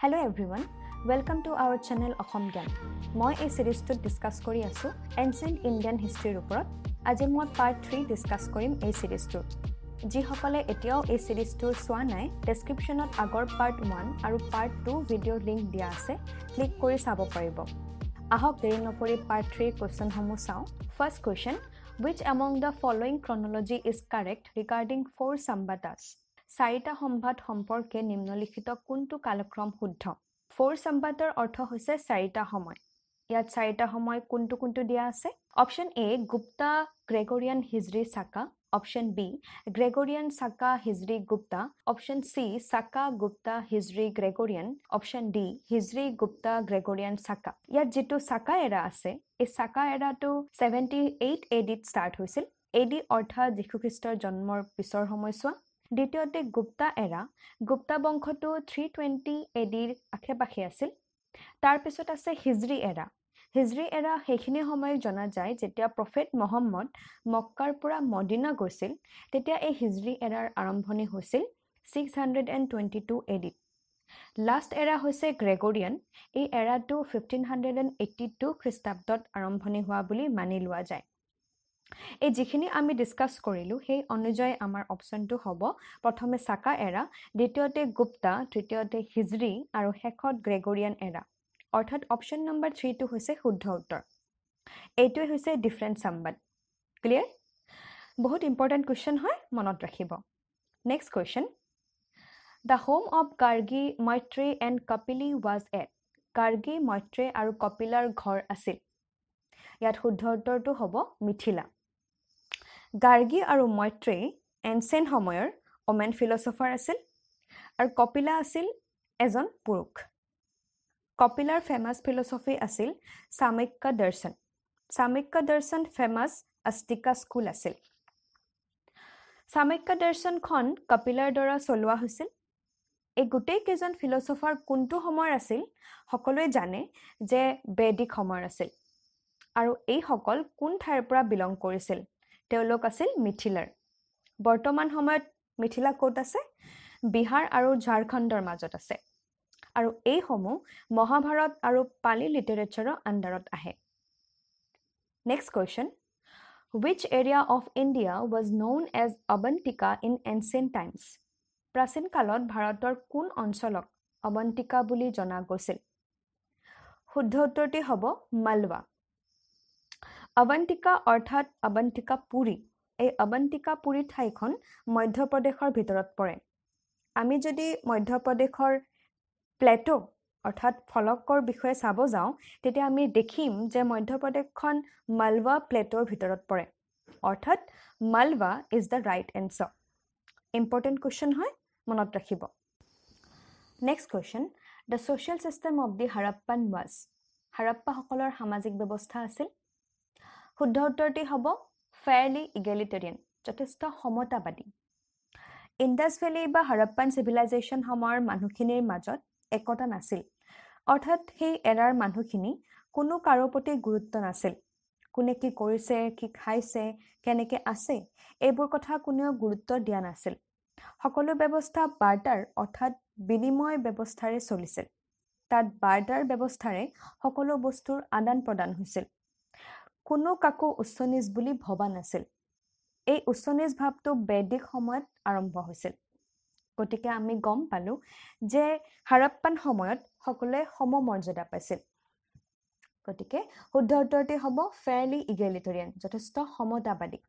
Hello' everyone welcome to our channel Asom Gyan মই এই ছিৰিজটোত discuss কৰি আছোঁ এনচিয়েণ্ট ইণ্ডিয়ান হিষ্ট্ৰীৰ ওপৰত আজি মই পাৰ্ট থ্ৰী ডিছকাছ কৰিম এই ছিৰিজটোৰ যিসকলে এতিয়াও এই ছিৰিজটো চোৱা নাই ডেছক্ৰিপশ্যনত আগৰ পাৰ্ট ওৱান আৰু পাৰ্ট টু ভিডিঅ'ৰ লিংক দিয়া আছে ক্লিক কৰি চাব পাৰিব আহক দেৰি নকৰি পাৰ্ট থ্ৰীৰ কুৱেশ্যনসমূহ চাওঁ first question which among the following chronology is correct regarding four চাম্বাটাছ চাৰিটা সম্বাদ সম্পৰ্কে নিম্নলিখিত কোনটো কালক্ৰম শুদ্ধ? ফ'ৰ চাম্বাটাৰ অৰ্থ হৈছে চাৰিটা সময়। ইয়াত চাৰিটা সময় কোনটো কোনটো দিয়া আছে? অপশ্যন এ গুপ্তা গ্ৰেগৰিয়ান হিজৰি চাকা। অপশ্যন বি গ্ৰেগৰিয়ান চাকা হিজৰি Gupta. Option C Saka Gupta Hijri Gregorian. Option D Hijri Gupta Gregorian Saka. ইয়াত যিটো চাকা এৰা আছে এই চাকা এৰাটো ছেভেণ্টি এইট এ ডিত ষ্টাৰ্ট হৈছিল। এ ডি অৰ্থাৎ যীশুখ্ৰীষ্টৰ জন্মৰ পিছৰ সময়ছোৱা। দ্বিতীয়তে গুপ্তা এৰা। গুপ্তা বংশটো থ্ৰী টুৱেণ্টি এ ডিৰ আশে পাশে আছিল তাৰপিছত আছে হিজৰি এৰা। হিজৰি এৰা সেইখিনি সময়ত জনা যায় যেতিয়া প্ৰফেট মহম্মদ মক্কাৰ পৰা মদিনা গৈছিল তেতিয়া এই হিজৰি এৰাৰ আৰম্ভণি হৈছিল six hundred and twenty two A ডিত লাষ্ট এৰা হৈছে গ্ৰেগৰিয়ান। এই এৰাটো fifteen hundred and eighty two খ্ৰীষ্টাব্দত আৰম্ভণি হোৱা বুলি মানি লোৱা যায়। এই যিখিনি আমি ডিছকাছ কৰিলোঁ সেই অনুযায়ী আমাৰ অপশ্যনটো হ'ব। প্ৰথমে চাকা এৰা দ্বিতীয়তে গুপ্তা তৃতীয়তে হিজৰি আৰু শেষত গ্ৰেগৰিয়ান এৰা। অৰ্থাৎ অপশ্যন নম্বৰ থ্ৰীটো হৈছে শুদ্ধ উত্তৰ। এইটোৱে হৈছে ডিফাৰেণ্ট চাম্বাদ ক্লিয়াৰ বহুত ইম্পৰ্টেণ্ট কুৱেশ্যন হয় মনত ৰাখিব। Next question the home of Gargi Maitreyi and Kapila was at Gargi Maitreyi আৰু কপিলাৰ ঘৰ আছিল। ইয়াত শুদ্ধ উত্তৰটো হ'ব মিথিলা। গাৰ্গী আৰু মৈত্ৰেয় এনচেণ্ট সময়ৰ অমেন ফিলচফাৰ আছিল আৰু কপিলা আছিল এজন পুৰুষ। কপিলাৰ ফেমাছ ফিলচফি আছিল চামক্য দৰ্শন। চামক্য দৰ্শন ফেমাছ আষ্টিকা স্কুল আছিল। চামক্য দৰ্শনখন কপিলাৰ দ্বাৰা চলোৱা হৈছিল। এই গোটেইকেইজন ফিলচফাৰ কোনটো সময়ৰ আছিল সকলোৱে জানে যে বেদিক সময়ৰ আছিল আৰু এইসকল কোন ঠাইৰ পৰা বিলং কৰিছিল। তেওঁলোক আছিল মিথিলাৰ। বৰ্তমান সময়ত মিথিলা ক'ত আছে? বিহাৰ আৰু ঝাৰখণ্ডৰ মাজত আছে। আৰু এইসমূহ মহাভাৰত আৰু পালি লিটাৰেচাৰৰ আণ্ডাৰত আহে। Next question which area of India was known as Avantika in ancient times প্ৰাচীন কালত ভাৰতৰ কোন অঞ্চলক অৱন্তিকা বুলি জনা গৈছিল? শুদ্ধ উত্তৰটি হ'ব মালৱা। অৱন্তিকা অৰ্থাৎ অৱন্তিকা পুৰী। এই অৱন্তিকা পুৰী ঠাইখন মধ্যপ্ৰদেশৰ ভিতৰত পৰে। আমি যদি মধ্যপ্ৰদেশৰ প্লেটো অৰ্থাৎ ফলকৰ বিষয়ে চাব যাওঁ তেতিয়া আমি দেখিম যে মধ্যপ্ৰদেশখন মালৱা প্লেটৰ ভিতৰত পৰে। অৰ্থাৎ Malwa is the right answer important question হয় মনত ৰাখিব। Next question the social system of the Harappan was হাৰাপ্পাসকলৰ সামাজিক ব্যৱস্থা আছিল? শুদ্ধ উত্তৰটি হ'ব ফেয়াৰলি ইগেলিটেৰিয়ান যথেষ্ট সমতাবাদী। ইণ্ডাছ ভেলী বা হাৰাপ্পান চিভিলাইজেশ্যন সময়ৰ মানুহখিনিৰ মাজত একতা নাছিল। অৰ্থাৎ সেই এৰাৰ মানুহখিনি কোনো কাৰো প্ৰতি গুৰুত্ব নাছিল। কোনে কি কৰিছে কি খাইছে কেনেকৈ আছে এইবোৰ কথা কোনেও গুৰুত্ব দিয়া নাছিল। সকলো ব্যৱস্থা বাৰ্তাৰ অৰ্থাৎ বিনিময় ব্যৱস্থাৰে চলিছিল। তাত বাৰ্তাৰ ব্যৱস্থাৰে সকলো বস্তুৰ আদান প্ৰদান হৈছিল। কোনো কাকো উচ্চ নিজ বুলি ভবা নাছিল। এই উচ্চ নিজ ভাৱটো বেদিক সময়ত আৰম্ভ হৈছিল। গতিকে আমি গম পালোঁ যে হাৰাপ্পান সময়ত সকলোৱে সমমৰ্যাদা পাইছিল। গতিকে শুদ্ধ উত্তৰটি হ'ব ফেয়াৰলি ইগেলিটৰিয়ান যথেষ্ট সমতাবাদী।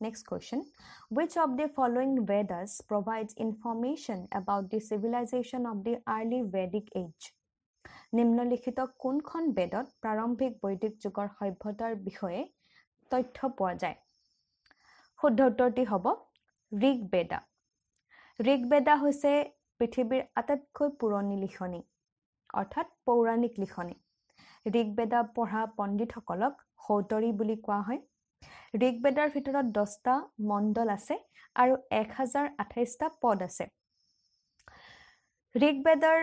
Next question which of the following Vedas provides information about the civilisation of the early Vedic age নিম্নলিখিত কোনখন বেদত প্ৰাৰম্ভিক বৈদিক যুগৰ সভ্যতাৰ বিষয়ে তথ্য পোৱা যায়? শুদ্ধ উত্তৰটি হ'ব ঋগবেদা। ঋগবেদা হৈছে পৃথিৱীৰ আটাইতকৈ পুৰণি লিখনি অৰ্থাৎ পৌৰাণিক লিখনি। ঋগবেদা পঢ়া পণ্ডিতসকলক সৌতৰী বুলি কোৱা হয়। ঋগবেদাৰ ভিতৰত দহটা মণ্ডল আছে আৰু এক হাজাৰ আঠাইছটা পদ আছে। ঋগবেদাৰ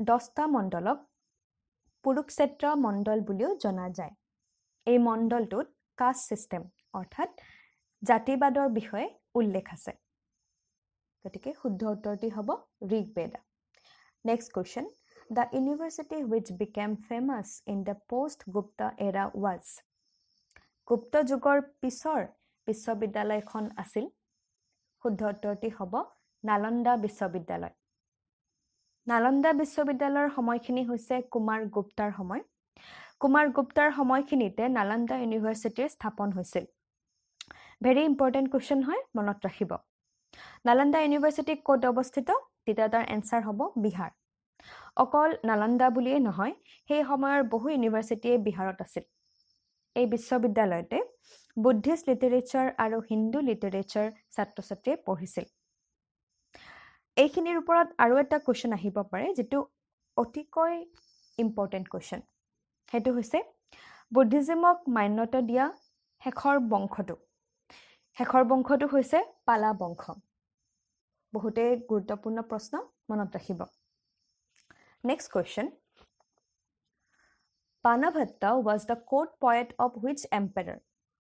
দহটা মণ্ডলক পুৰুক্ষেত্ৰ মণ্ডল বুলিও জনা যায়। এই মণ্ডলটোত কাষ্ট ছিষ্টেম অৰ্থাৎ জাতিবাদৰ বিষয়ে উল্লেখ আছে। গতিকে শুদ্ধ উত্তৰটি হ'ব Rigveda. Next question the university which became famous in the post Gupta era was গুপ্ত যুগৰ পিছৰ বিশ্ববিদ্যালয়খন আছিল। শুদ্ধ উত্তৰটি হ'ব নালন্দা বিশ্ববিদ্যালয়। নালন্দা বিশ্ববিদ্যালয়ৰ সময়খিনি হৈছে কুমাৰ গুপ্তাৰ সময়। কুমাৰ গুপ্তাৰ সময়খিনিতে নালন্দা ইউনিভাৰ্চিটিৰ স্থাপন হৈছিল। ভেৰি ইম্পৰ্টেণ্ট কুৱেশ্যন হয় মনত ৰাখিব। নালন্দা ইউনিভাৰ্চিটি ক'ত অৱস্থিত? তেতিয়া তাৰ এনচাৰ হ'ব বিহাৰ। অকল নালন্দা বুলিয়েই নহয় সেই সময়ৰ বহু ইউনিভাৰ্চিটিয়ে বিহাৰত আছিল। এই বিশ্ববিদ্যালয়তে বুদ্ধিষ্ট লিটাৰেচাৰ আৰু হিন্দু লিটাৰেচাৰ ছাত্ৰ ছাত্ৰীয়ে পঢ়িছিল। এইখিনিৰ ওপৰত আৰু এটা কুৱেশ্যন আহিব পাৰে যিটো অতিকৈ ইম্পৰ্টেণ্ট কুৱেশ্যন সেইটো হৈছে বুদ্ধিজিমক মান্যতা দিয়া শেষৰ বংশটো? শেষৰ বংশটো হৈছে পালা বংশ। বহুতেই গুৰুত্বপূৰ্ণ প্ৰশ্ন মনত ৰাখিব। Next question Banabhatta was the court poet of which empire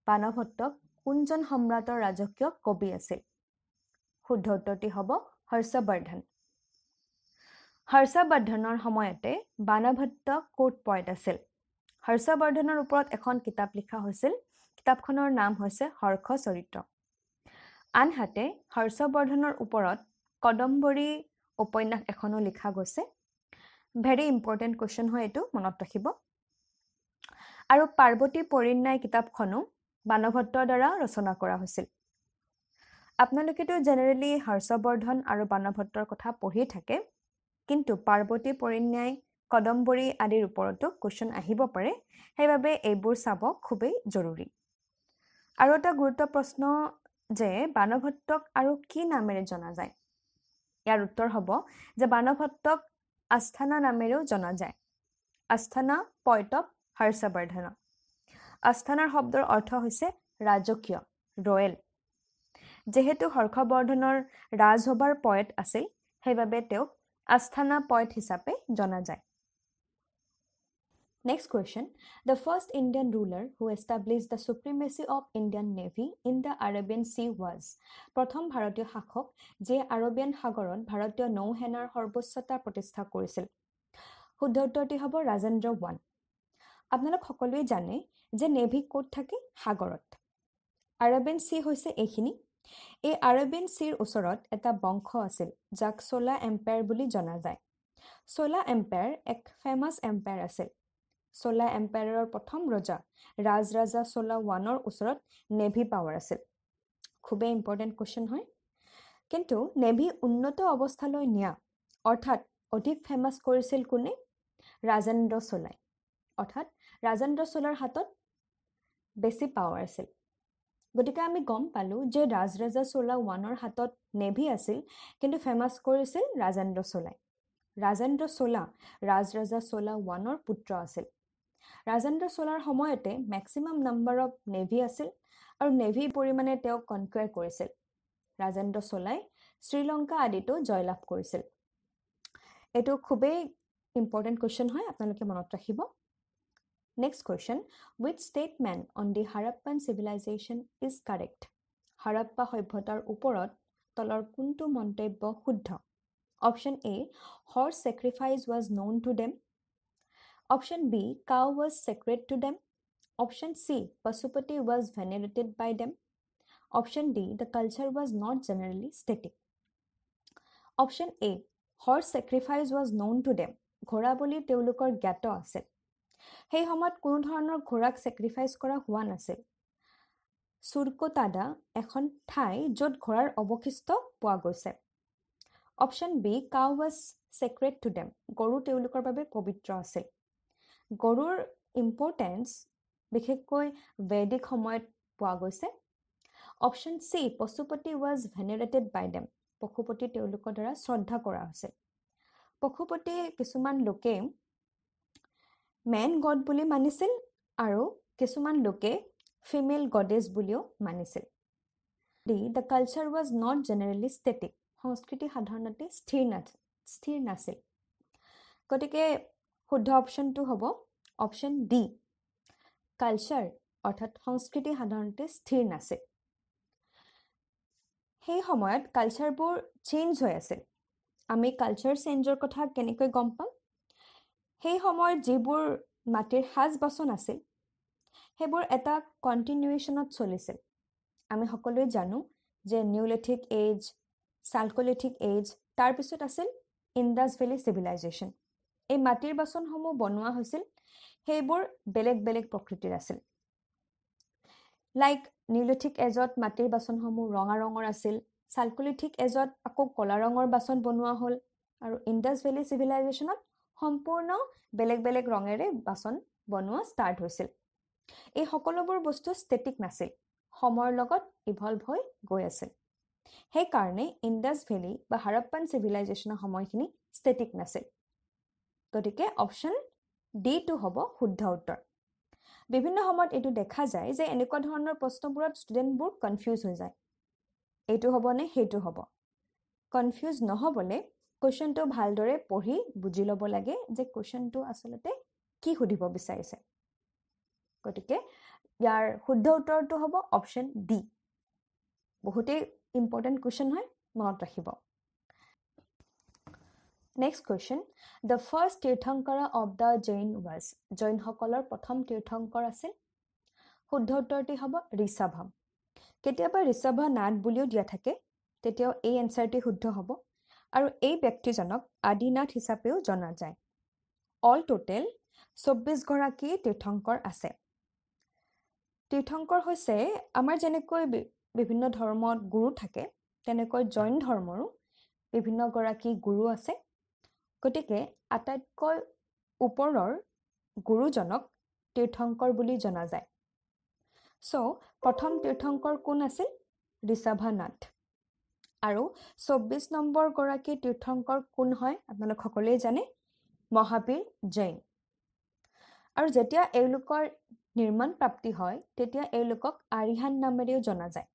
পানভট্টক কোনজন সম্ৰাটৰ ৰাজকীয় কবি আছিল? শুদ্ধ উত্তৰটি হ'ব হৰ্ষবৰ্ধন। হৰ্ষবৰ্ধনৰ সময়তে বানভট্ট কোৰ্ট পয়েট আছিল। হৰ্ষবৰ্ধনৰ ওপৰত এখন কিতাপ লিখা হৈছিল। কিতাপখনৰ নাম হৈছে হৰ্ষ চৰিত্ৰ। আনহাতে হৰ্ষবৰ্ধনৰ ওপৰত কদম্বৰী উপন্যাস এখনো লিখা গৈছে। ভেৰি ইম্পৰ্টেণ্ট কুৱেশ্যন হয় এইটো মনত ৰাখিব। আৰু পাৰ্বতী পৰিন্যায় কিতাপখনো বানভট্টৰ দ্বাৰা ৰচনা কৰা হৈছিল। আপোনালোকেতো জেনেৰেলি হৰ্ষবৰ্ধন আৰু বানভট্টৰ কথা পঢ়ি থাকে কিন্তু পাৰ্বতী পৰিন্যায় কদম্বৰী আদিৰ ওপৰতো কুৱেশ্যন আহিব পাৰে সেইবাবে এইবোৰ চাব খুবেই জৰুৰী। আৰু এটা গুৰুত্ব প্ৰশ্ন যে বানভট্টক আৰু কি নামেৰে জনা যায়? ইয়াৰ উত্তৰ হ'ব যে বানভট্টক আস্থানা নামেৰেও জনা যায়। আস্থানা অফ হৰ্ষবৰ্ধন। আস্থানাৰ শব্দৰ অৰ্থ হৈছে ৰাজকীয় ৰয়েল। যিহেতু হৰ্ষবৰ্ধনৰ ৰাজসভাৰ পয়েট আছিল সেইবাবে তেওঁক আস্থানা পয়েট হিচাপে জনা যায়। Next question the first Indian ruler who establish the supremacy of Indian navy in the Arabian sea was প্ৰথম ভাৰতীয় শাসক যিয়ে আৰবিয়ান সাগৰত ভাৰতীয় নৌসেনাৰ সৰ্বোচ্চতা প্ৰতিষ্ঠা কৰিছিল। শুদ্ধ উত্তৰটি হ'ব ৰাজেন্দ্ৰ ওৱান। আপোনালোক সকলোৱে জানে যে নেভি ক'ত থাকে? সাগৰত। আৰবিয়ান চি হৈছে এইখিনি এই আৰবিয়ান চিৰ ওচৰত এটা বংশ আছিল যাক চোলা এম্পায়াৰ বুলি জনা যায়। চোলা এম্পায়াৰ এক ফেমাছ এম্পায়াৰ আছিল। চোলা এম্পায়াৰৰ প্ৰথম ৰজা ৰাজৰাজা চোলা ওৱানৰ ওচৰত নেভি পাৱাৰ আছিল। খুবেই ইম্পৰ্টেণ্ট কুৱেশ্যন হয়। কিন্তু নেভি উন্নত অৱস্থালৈ নিয়া অৰ্থাৎ অধিক ফেমাছ কৰিছিল কোনে? ৰাজেন্দ্ৰ চোলাই। অৰ্থাৎ ৰাজেন্দ্ৰ চোলাৰ হাতত বেছি পাৱাৰ আছিল। গতিকে আমি গম পালোঁ যে ৰাজৰাজা চোলা ওৱানৰ হাতত নেভি আছিল কিন্তু ফেমাছ কৰিছিল ৰাজেন্দ্ৰ চোলাই। ৰাজেন্দ্ৰ চোলা ৰাজৰাজা চোলা ওৱানৰ পুত্ৰ আছিল। ৰাজেন্দ্ৰ চোলাৰ সময়তে মেক্সিমাম নাম্বাৰ অফ নেভি আছিল আৰু নেভি পৰিমাণে তেওঁক কনকুৱেৰ কৰিছিল। ৰাজেন্দ্ৰ চোলাই শ্ৰীলংকা আদিতো জয়লাভ কৰিছিল। এইটো খুবেই ইম্পৰ্টেণ্ট কুৱেশ্যন হয় আপোনালোকে মনত ৰাখিব। Next question with statement on the Harappan civilisation is correct Harappa সভ্যতাৰ ওপৰত তলৰ কোনটো মন্তব্য শুদ্ধ? Option A horse sacrifice was known to them option B cow was sacred to them option C Pashupati was venerated by them option D the culture was not generally static option A horse sacrifice was known to them ঘোঁৰা বুলি তেওঁলোকৰ জ্ঞাত আছিল সেই সময়ত কোনো ধৰণৰ ঘোঁৰাক sacrifice কৰা হোৱা নাছিল। চুৰকোটাদা এখন ঠাই য'ত ঘোঁৰাৰ অৱশিষ্ট পোৱা গৈছে। Option B cow was sacred to them গৰু তেওঁলোকৰ বাবে পবিত্ৰ আছিল। গৰুৰ ইম্পৰ্টেঞ্চ বিশেষকৈ বেদিক সময়ত পোৱা গৈছে। Option C Pashupati was venerated by them Pashupati তেওঁলোকৰ দ্বাৰা শ্ৰদ্ধা কৰা হৈছিল। পশুপতি কিছুমান লোকে মেন গড বুলি মানিছিল আৰু কিছুমান লোকে ফিমেল গডেজ বুলিও মানিছিল। The the culture was not generally static. সংস্কৃতি সাধাৰণতে স্থিৰ না স্থিৰ নাছিল। গতিকে শুদ্ধ অপশ্যনটো হ'ব অপশ্যন ডি। কালচাৰ অৰ্থাৎ সংস্কৃতি সাধাৰণতে স্থিৰ নাছিল। সেই সময়ত কালচাৰবোৰ চেঞ্জ হৈ আছিল। আমি কালচাৰ চেঞ্জৰ কথা কেনেকৈ গম পাম? সেই সময়ত যিবোৰ মাটিৰ সাজ বাচন আছিল সেইবোৰ এটা কণ্টিনিউৱেশ্যনত চলিছিল। আমি সকলোৱে জানো যে নিউলেথিক এইজ চালকলিথিক এইজ তাৰপিছত আছিল ইণ্ডাছ ভেলী চিভিলাইজেশ্যন এই মাটিৰ বাচনসমূহ বনোৱা হৈছিল সেইবোৰ বেলেগ বেলেগ প্ৰকৃতিৰ আছিল। লাইক নিউলেথিক এজত মাটিৰ বাচনসমূহ ৰঙা ৰঙৰ আছিল চালকুলিথিক এজত আকৌ কলা ৰঙৰ বাচন বনোৱা হ'ল আৰু ইণ্ডাছ ভেলী চিভিলাইজেশ্যনত সম্পূৰ্ণ বেলেগ বেলেগ ৰঙেৰে বাচন বনোৱা ষ্টাৰ্ট হৈছিল। এই সকলোবোৰ বস্তু ষ্টেটিক নাছিল সময়ৰ লগত ইভলভ হৈ গৈ আছিল। সেইকাৰণে ইণ্ডাছ ভেলী বা হাৰাপ্পান চিভিলাইজেশ্যনৰ সময়খিনি ষ্টেটিক নাছিল। গতিকে অপশ্যন ডিটো হ'ব শুদ্ধ উত্তৰ। বিভিন্ন সময়ত এইটো দেখা যায় যে এনেকুৱা ধৰণৰ প্ৰশ্নবোৰত ষ্টুডেণ্টবোৰ কনফিউজ হৈ যায়। এইটো হ'বনে সেইটো হ'ব? কনফিউজ নহ'বলৈ কুৱেশ্যনটো ভালদৰে পঢ়ি বুজি ল'ব লাগে যে কুৱেশ্যনটো আচলতে কি সুধিব বিচাৰিছে। গতিকে ইয়াৰ শুদ্ধ উত্তৰটো হ'ব অপশ্যন ডি বহুতেই ইম্পৰ্টেণ্ট কুৱেশ্যন হয় মনত ৰাখিব। Next question the first Tirthankar of the Jain was জৈনসকলৰ প্ৰথম তীৰ্থংকৰ আছিল। শুদ্ধ উত্তৰটি হ'ব ঋষভম। কেতিয়াবা ঋষভ নাথ বুলিও দিয়া থাকে তেতিয়াও এই এনচাৰটি শুদ্ধ হ'ব। আৰু এই ব্যক্তিজনক আদিনাথ হিচাপেও জনা যায়। অল টোটেল চৌব্বিছগৰাকী তীৰ্থংকৰ আছে। তীৰ্থংকৰ হৈছে আমাৰ যেনেকৈ বিভিন্ন ধৰ্মত গুৰু থাকে তেনেকৈ জৈন ধৰ্মৰো বিভিন্নগৰাকী গুৰু আছে। গতিকে আটাইতকৈ ওপৰৰ গুৰুজনক তীৰ্থংকৰ বুলি জনা যায়। চ' প্ৰথম তীৰ্থংকৰ কোন আছিল? ঋষভানাথ। আৰু চৌব্বিছ নম্বৰগৰাকী তীৰ্থংকৰ কোন হয়? আপোনালোক সকলোৱে জানে। মহাবীৰ জৈন। আৰু যেতিয়া এওঁলোকৰ নিৰ্মাণ প্ৰাপ্তি হয় তেতিয়া এওঁলোকক আৰিহান নামেৰেও জনা যায়।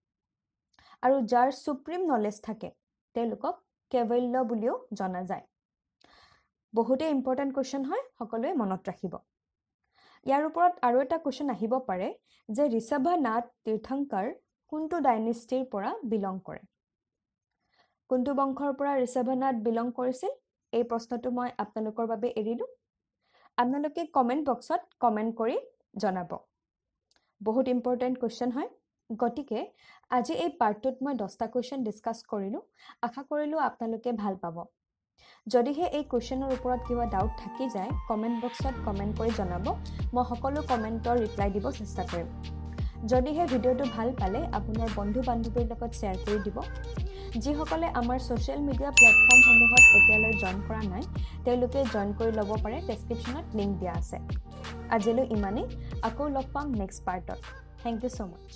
আৰু যাৰ চুপ্ৰিম নলেজ থাকে তেওঁলোকক কেৱল্য বুলিও জনা যায়। বহুতেই ইম্পৰ্টেণ্ট কুৱেশ্যন হয় সকলোৱে মনত ৰাখিব। ইয়াৰ ওপৰত আৰু এটা কুৱেশ্যন আহিব পাৰে যে ঋষভনাথ তীৰ্থংকাৰ কোনটো ডাইনেষ্টিৰ পৰা বিলং কৰে? কোনটো বংশৰ পৰা ঋষভনাথ বিলং কৰিছিল? এই প্ৰশ্নটো মই আপোনালোকৰ বাবে এৰিলোঁ। আপোনালোকে কমেণ্ট বক্সত কমেণ্ট কৰি জনাব। বহুত ইম্পৰ্টেণ্ট কুৱেশ্যন হয়। গতিকে আজি এই পাৰ্টটোত মই দহটা কুৱেশ্যন ডিছকাছ কৰিলোঁ। আশা কৰিলোঁ আপোনালোকে ভাল পাব। যদিহে এই কুৱেশ্যনৰ ওপৰত কিবা ডাউট থাকি যায় কমেণ্ট বক্সত কমেণ্ট কৰি জনাব। মই সকলো কমেণ্টৰ ৰিপ্লাই দিব চেষ্টা কৰিম। যদিহে ভিডিঅ'টো ভাল পালে আপোনাৰ বন্ধু বান্ধৱীৰ লগত শ্বেয়াৰ কৰি দিব। যিসকলে আমাৰ ছ'চিয়েল মিডিয়া প্লেটফৰ্মসমূহত এতিয়ালৈ জইন কৰা নাই তেওঁলোকে জইন কৰি ল'ব পাৰে ডেছক্ৰিপশ্যনত লিংক দিয়া আছে। আজিলৈ ইমানেই। আকৌ লগ পাম নেক্সট পাৰ্টত থেংক ইউ ছ' মাছ